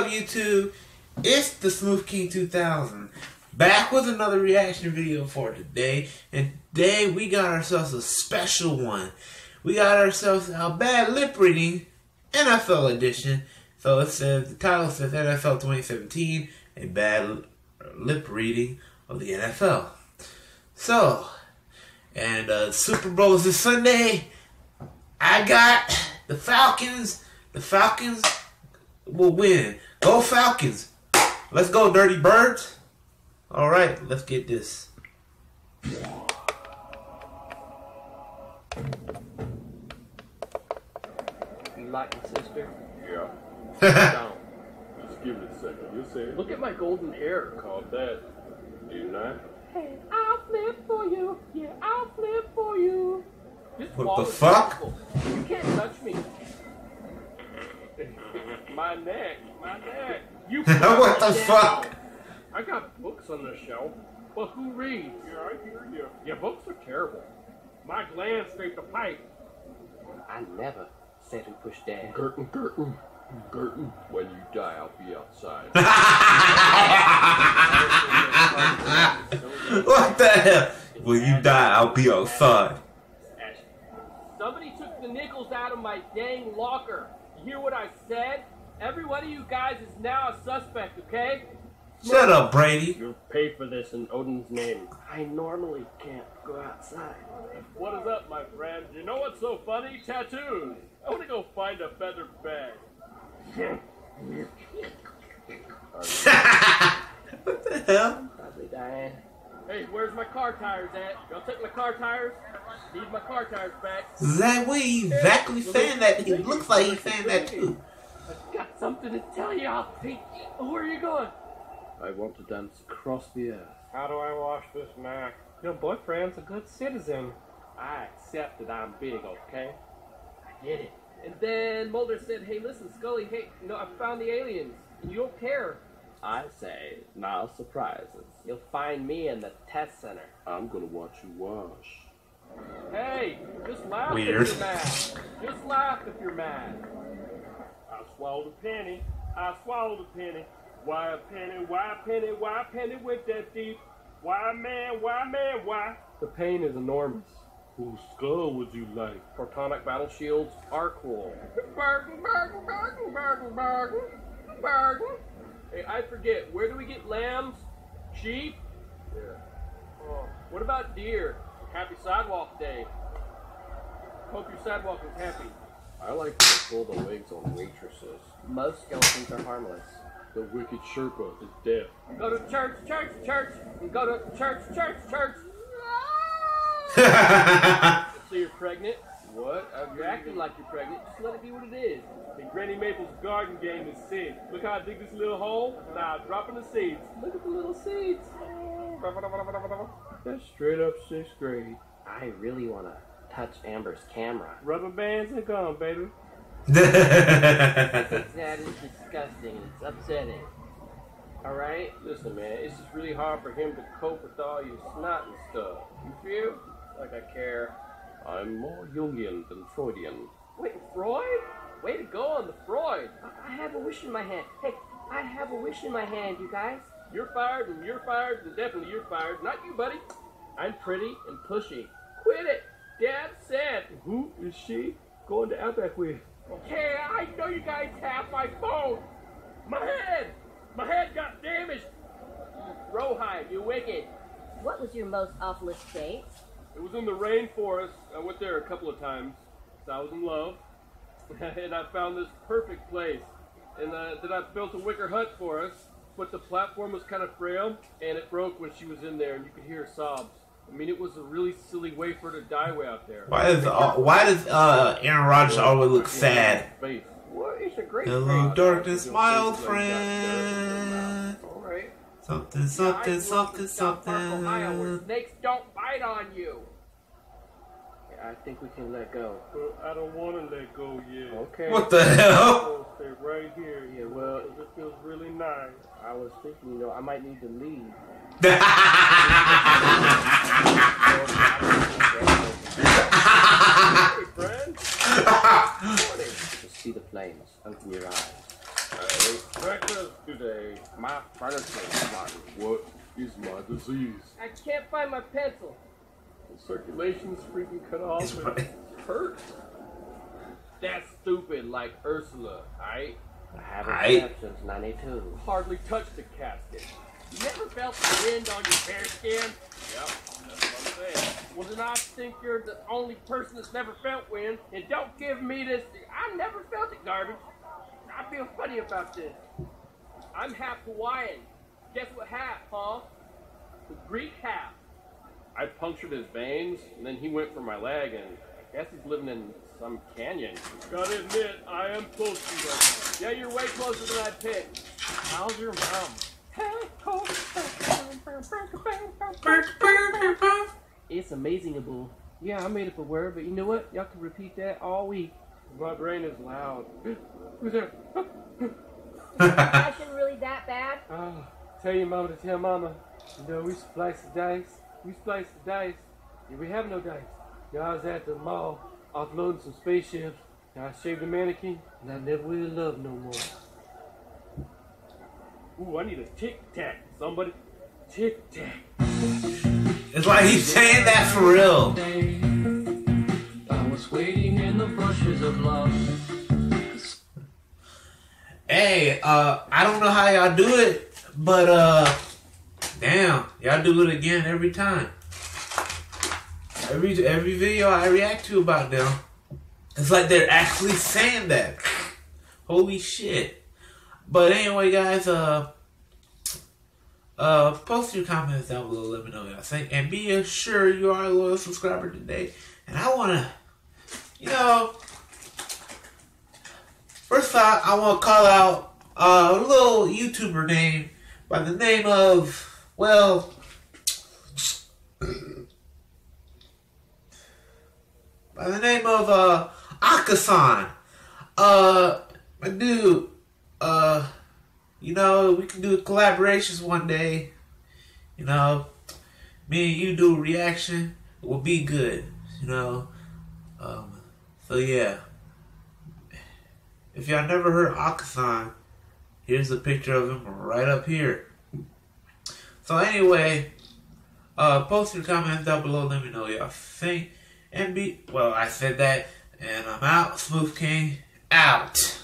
up, YouTube? It's the Smoove King 2000. Back with another reaction video for today. And today we got ourselves a special one. We got ourselves a bad lip reading NFL edition. So it says, the title says NFL 2017, a bad lip reading of the NFL. So, and uh, Super Bowl is this Sunday. I got the Falcons. The Falcons will win. Go Falcons. Let's go, Dirty Birds. All right, let's get this. You like my sister? Yeah. Don't. Just give it a second. You'll see it. Look at my golden hair. Called that. Do you not? Hey, I'll flip for you. Yeah, I'll flip for you. This What wall the is fuck? beautiful. You can't touch me. my neck, my neck. You what the down. fuck? I got books on the shelf, but who reads? Yeah, I hear you. Yeah, books are terrible. My glands scrape the pipe. I never said who pushed dad. Curtain, curtain. Curtain. When you die, I'll be outside. what the hell? When you die, I'll be outside. Somebody took the nickels out of my dang locker. You hear what I said? Every one of you guys is now a suspect, okay? Shut up, Brady. You'll pay for this in Odin's name. I normally can't go outside. What is up, my friend? You know what's so funny? Tattoos. I want to go find a feather bag. what the hell? Probably dying. Hey, where's my car tires at? Y'all take my car tires? Need my car tires back. Is that way he's exactly saying that? He looks like he's saying that too. I've got something to tell y'all. Hey, where are you going? I want to dance across the earth. How do I wash this Mac? Your boyfriend's a good citizen. I accept that I'm big, okay? I get it. And then Mulder said, hey, listen, Scully, hey, you know, I found the aliens. And you don't care. I say, no surprises. You'll find me in the test center. I'm gonna watch you wash. Hey, just laugh Weird. if you're mad. Just laugh if you're mad. Swallowed a penny. I swallowed a penny. Why a penny? Why a penny? Why a penny with that deep? Why man? Why man? Why? The pain is enormous. Whose skull would you like? Protonic battle shields are cool. Hey, I forget. Where do we get lambs? Sheep? Yeah. Oh, what about deer? Happy Sidewalk Day. Hope your sidewalk is happy. I like to pull the wigs on waitresses. Most skeletons are harmless. The wicked Sherpa is deaf. Go to church, church, church. Go to church, church, church. So you're pregnant? What? Uh, you're acting like you're pregnant. Just let it be what it is. And Granny Maple's garden game is sick. Look how I dig this little hole. Now dropping the seeds. Look at the little seeds. That's straight up sixth grade. I really want to touch Amber's camera. Rubber bands are gone, baby. That is disgusting it's upsetting. Alright? Listen, man, it's just really hard for him to cope with all your snot and stuff. You feel? Like I care. I'm more Jungian than Freudian. Wait, Freud? Way to go on the Freud. I have a wish in my hand. Hey, I have a wish in my hand, you guys. You're fired and you're fired and definitely you're fired. Not you, buddy. I'm pretty and pushy. Quit it. Dad said. Who is she going to Outback with? Okay, I know you guys have my phone. My head. My head got damaged. Rohide, you wicked. What was your most awfulest date? It was in the rainforest. I went there a couple of times. So I was in love. and I found this perfect place. And uh, then I built a wicker hut for us. But the platform was kind of frail, and it broke when she was in there, and you could hear her sobs. I mean, it was a really silly way for her to die way out there. why does uh, why does uh, Aaron Rodgers always look sad? Face. Well, it's a great Hello, face. darkness, my old friend. All right. Something, something, grew up something, in South Park, Ohio, where something. snakes don't bite on you. I think we can let go. But I don't want to let go yet. Okay. What the hell? Stay right here. Yeah, well, It feels really nice. I was thinking, you know, I might need to leave. see the flames. Open your eyes. Uh, breakfast today. My predator, my, what is my disease? I can't find my pencil. The circulation's freaking cut off. It's and it hurts. That's stupid, like Ursula, alright? I haven't right. since 92. Hardly touched the casket. You never felt the wind on your bare skin? Yep, that's what I'm saying. Well, then I think you're the only person that's never felt wind, and don't give me this. I never felt it, garbage. I feel funny about this. I'm half Hawaiian. Guess what half, huh? The Greek half. I punctured his veins, and then he went for my leg, and I guess he's living in some canyon. Gotta admit, I am close to you. Yeah, you're way closer than I picked. How's your mom? It's amazingable. Yeah, I made up a word, but you know what? Y'all can repeat that all week. My brain is loud. Who's there? Passion really that bad? Oh, tell your mama to tell mama. You know, we splice the dice. We splice the dice. Yeah, we have no dice. You know, I was at the mall offloading some spaceships. And I shaved a mannequin, and I never will love no more. Ooh, I need a tic tac. Somebody, tic tac. It's like he's saying that for real. I was waiting in the bushes of love. Hey, uh, I don't know how y'all do it, but uh, damn, y'all do it again every time. Every every video I react to about them, it's like they're actually saying that. Holy shit! But anyway, guys, uh, uh, post your comments down below. Let me know what y'all think, and be sure you are a loyal subscriber today. And I wanna, you know. First off, I want to call out a little YouTuber name by the name of, well, by the name of uh, Akasan. Uh, my dude, you know, we can do collaborations one day. You know, me and you do a reaction, it will be good. You know, um, so yeah. If y'all never heard Akasan, here's a picture of him right up here. So anyway, uh, post your comments down below. Let me know y'all think. And be well, I said that, and I'm out. Smoove King out.